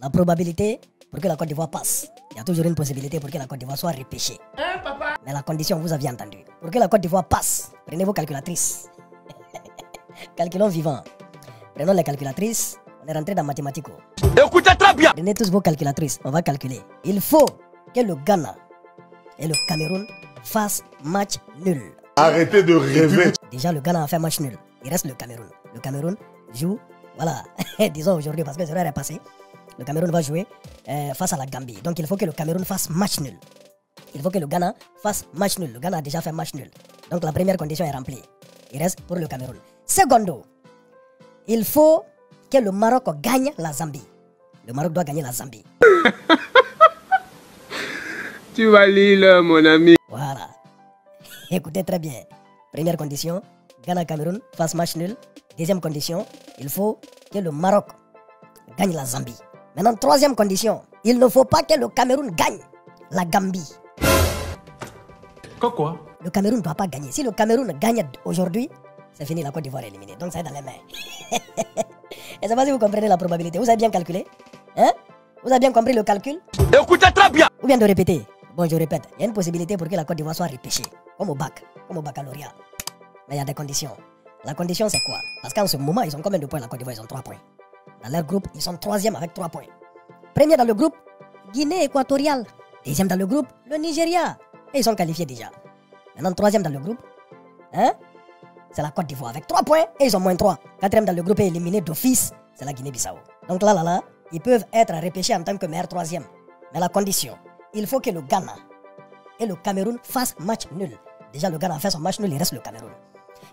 la probabilité pour que la Côte d'Ivoire passe, il y a toujours une possibilité pour que la Côte d'Ivoire soit repêchée. Mais la condition, vous aviez entendu. Pour que la Côte d'Ivoire passe, prenez vos calculatrices. Calculons vivant. Prenons les calculatrices. On est rentré dans mathématico. Écoutez très bien. Prenez tous vos calculatrices. On va calculer. Il faut que le Ghana et le Cameroun fassent match nul. Arrêtez de rêver. Déjà, le Ghana a fait match nul. Il reste le Cameroun. Le Cameroun joue, voilà, disons aujourd'hui parce que l'heure est passée. Le Cameroun va jouer euh, face à la Gambie. Donc il faut que le Cameroun fasse match nul. Il faut que le Ghana fasse match nul. Le Ghana a déjà fait match nul. Donc la première condition est remplie. Il reste pour le Cameroun. Secondo, il faut que le Maroc gagne la Zambie. Le Maroc doit gagner la Zambie. Tu vas lire, mon ami. Voilà. Écoutez très bien. Première condition, Ghana-Cameroun fasse match nul. Deuxième condition, il faut que le Maroc gagne la Zambie. Maintenant, troisième condition, il ne faut pas que le Cameroun gagne la Gambie. Quoi quoi? Le Cameroun ne doit pas gagner. Si le Cameroun gagne aujourd'hui, c'est fini, la Côte d'Ivoire est éliminée. Donc ça est dans les mains. Et ça va si vous comprenez la probabilité. Vous avez bien calculé Hein? Vous avez bien compris le calcul? Écoutez très bien. Ou bien de répéter Bon, je répète, il y a une possibilité pour que la Côte d'Ivoire soit repêchée, comme au bac, comme au baccalauréat. Mais il y a des conditions. La condition, c'est quoi? Parce qu'en ce moment, ils ont combien de points la Côte d'Ivoire? Ils ont 3 points. Dans leur groupe, ils sont troisième avec 3 points. Premier dans le groupe, Guinée équatoriale. Deuxième dans le groupe, le Nigeria. Et ils sont qualifiés déjà. Maintenant, troisième dans le groupe, hein? C'est la Côte d'Ivoire avec 3 points et ils ont moins 3. Quatrième dans le groupe est éliminé d'office, c'est la Guinée-Bissau. Donc là, là, là, ils peuvent être repêchés en tant que meilleur troisième. Mais la condition, il faut que le Ghana et le Cameroun fassent match nul. Déjà, le Ghana a fait son match nul, il reste le Cameroun.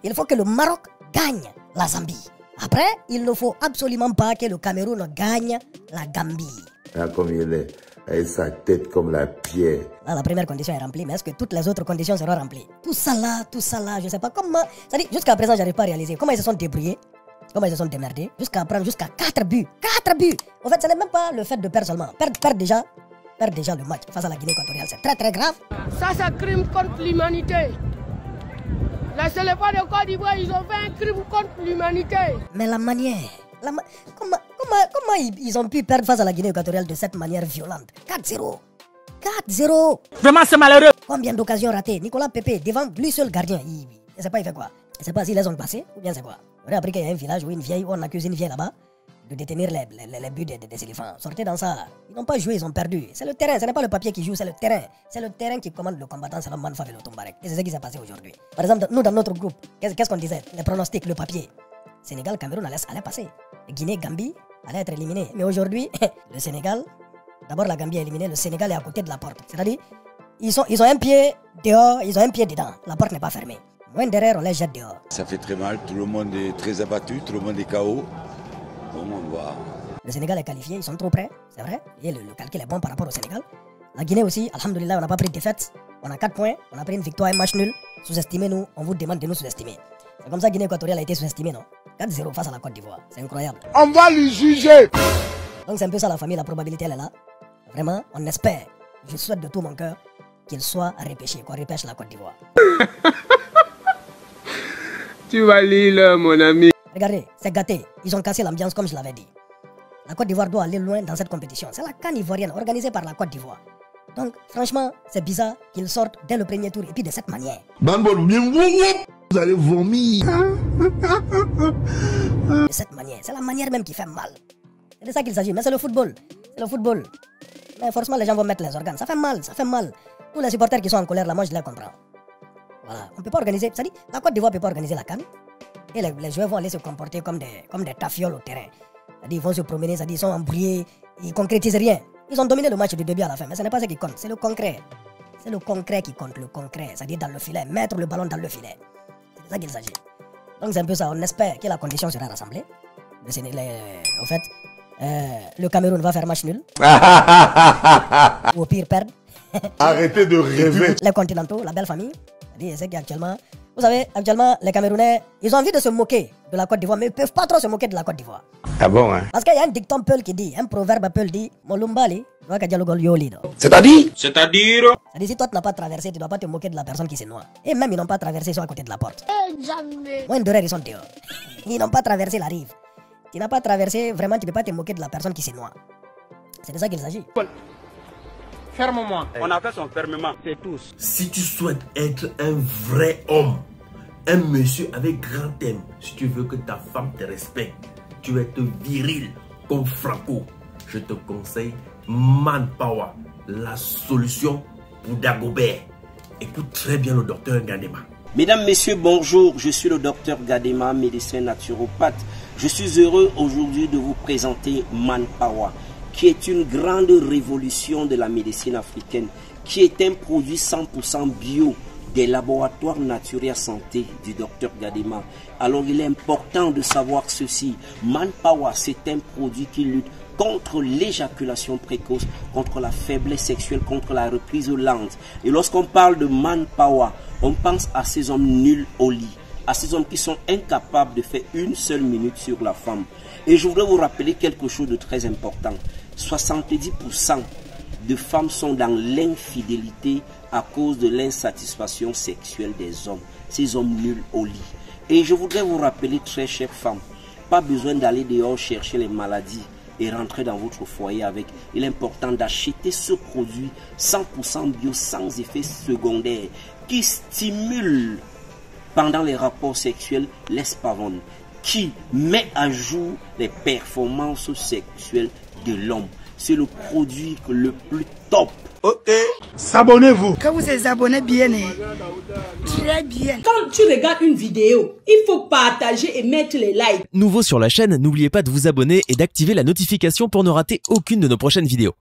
Il faut que le Maroc gagne la Zambie. Après, il ne faut absolument pas que le Cameroun gagne la Gambie. Là, comme il est, avec sa tête comme la pierre. La première condition est remplie, mais est-ce que toutes les autres conditions seront remplies? Tout ça là, tout ça là, je ne sais pas comment. C'est-à-dire, jusqu'à présent, je n'arrive pas à réaliser comment ils se sont débrouillés, comment ils se sont démerdés, jusqu'à prendre jusqu'à 4 buts. 4 buts En fait, ce n'est même pas le fait de perdre seulement. Perdre, perdre déjà, perdre déjà le match face à la Guinée équatoriale, c'est très très grave. Ça, c'est un crime contre l'humanité. Les éléphants de Côte d'Ivoire, ils ont fait un crime contre l'humanité. Mais la manière, la ma- comment, comment, comment ils, ils ont pu perdre face à la Guinée équatoriale de cette manière violente? 4-0 4-0 Vraiment, c'est malheureux. Combien d'occasions ratées? Nicolas Pepe, devant lui seul gardien, il ne sait pas il fait quoi? Il ne sait pas s'ils les ont passés ou bien c'est quoi? On a appris qu'il y a un village où une vieille, où on accuse une vieille là-bas de détenir les, les, les- buts des, des- éléphants. Sortez dans ça. Ils n'ont pas joué, ils ont perdu. C'est le terrain, ce n'est pas le papier qui joue, c'est le terrain. C'est le terrain qui commande le combattant, c'est le Manfa Velo Tombarek. Et c'est ce qui s'est passé aujourd'hui. Par exemple, nous dans notre groupe, qu'est-ce qu'on disait? Les pronostics, le papier. Sénégal, Cameroun allait passer. Guinée, Gambie allait être éliminé. Mais aujourd'hui, le Sénégal, d'abord la Gambie est éliminée, le Sénégal est à côté de la porte. C'est-à-dire, ils, sont, ils ont un pied dehors, ils ont un pied dedans. La porte n'est pas fermée. Moins derrière, on les jette dehors. Ça fait très mal, tout le monde est très abattu, tout le monde est KO. Bon, on va. Le Sénégal est qualifié, ils sont trop près, c'est vrai. Et le, le calcul est bon par rapport au Sénégal. La Guinée aussi, Alhamdulillah, on n'a pas pris de défaite. On a 4 points, on a pris une victoire, un match nul. Sous-estimé, nous, on vous demande de nous sous-estimer. C'est comme ça que Guinée équatoriale a été sous-estimée, non 4-0 face à la Côte d'Ivoire. C'est incroyable. On va lui juger. Donc c'est un peu ça la famille, la probabilité elle est là. Vraiment, on espère, je souhaite de tout mon cœur qu'il soit repêché, qu'on repêche la Côte d'Ivoire. Tu vas lire, mon ami. Regardez, c'est gâté. Ils ont cassé l'ambiance comme je l'avais dit. La Côte d'Ivoire doit aller loin dans cette compétition. C'est la canne ivoirienne organisée par la Côte d'Ivoire. Donc, franchement, c'est bizarre qu'ils sortent dès le premier tour et puis de cette manière. Vous allez vomir. De cette manière. C'est la manière même qui fait mal. C'est de ça qu'il s'agit. Mais c'est le football. C'est le football. Mais forcément, les gens vont mettre les organes. Ça fait mal, ça fait mal. Tous les supporters qui sont en colère, là, moi, je les comprends. Voilà. On ne peut pas organiser. C'est-à-dire, la Côte d'Ivoire ne peut pas organiser la canne. Et les, les joueurs vont aller se comporter comme des, comme des tafioles au terrain. Ils vont se promener, c'est-à-dire, ils sont embrouillés, ils concrétisent rien. Ils ont dominé le match du début à la fin, mais ce n'est pas ce qui compte, c'est le concret. C'est le concret qui compte, le concret, c'est-à-dire dans le filet, mettre le ballon dans le filet. C'est de ça qu'il s'agit. Donc c'est un peu ça, on espère que la condition sera rassemblée. Le Sénégal, au fait, euh, le Cameroun va faire match nul. Ou au pire perdre. Arrêtez de rêver. les continentaux, la belle famille. C'est-à-dire, c'est qu'actuellement, vous savez, actuellement, les Camerounais, ils ont envie de se moquer de la Côte d'Ivoire, mais ils ne peuvent pas trop se moquer de la Côte d'Ivoire. Ah bon, hein? Parce qu'il y a un dicton Peul qui dit, un proverbe Peul dit, Molumbali. C'est-à-dire? C'est-à-dire? C'est-à-dire, si toi tu n'as pas traversé, tu ne dois pas te moquer de la personne qui se noie. Et même, ils n'ont pas traversé, ils sont à côté de la porte. Eh, jamais. Moins d'heures, ils sont dehors. Ils n'ont pas traversé la rive. Tu n'as pas traversé, vraiment, tu ne peux pas te moquer de la personne qui se noie. C'est de ça qu'il s'agit. Ferme-moi. On a fait son fermement. C'est tous. Si tu souhaites être un vrai homme, un monsieur avec grand thème, si tu veux que ta femme te respecte, tu veux être viril comme Franco, je te conseille Manpower, la solution pour Dagobert. Écoute très bien le docteur Gadema. Mesdames, Messieurs, bonjour. Je suis le docteur Gadema, médecin naturopathe. Je suis heureux aujourd'hui de vous présenter Manpower, qui est une grande révolution de la médecine africaine, qui est un produit 100% bio des laboratoires naturels santé du docteur Gadema. Alors il est important de savoir ceci. Manpower, c'est un produit qui lutte contre l'éjaculation précoce, contre la faiblesse sexuelle, contre la reprise lente. Et lorsqu'on parle de manpower, on pense à ces hommes nuls au lit, à ces hommes qui sont incapables de faire une seule minute sur la femme. Et je voudrais vous rappeler quelque chose de très important. 70% de femmes sont dans l'infidélité à cause de l'insatisfaction sexuelle des hommes, ces hommes nuls au lit. Et je voudrais vous rappeler, très chères femmes, pas besoin d'aller dehors chercher les maladies et rentrer dans votre foyer avec. Il est important d'acheter ce produit 100% bio, sans effet secondaire, qui stimule pendant les rapports sexuels l'espavone, qui met à jour les performances sexuelles de l'homme. C'est le produit le plus top. Ok. S'abonnez-vous. Quand vous êtes abonné bien, très bien. Quand tu regardes une vidéo, il faut partager et mettre les likes. Nouveau sur la chaîne, n'oubliez pas de vous abonner et d'activer la notification pour ne rater aucune de nos prochaines vidéos.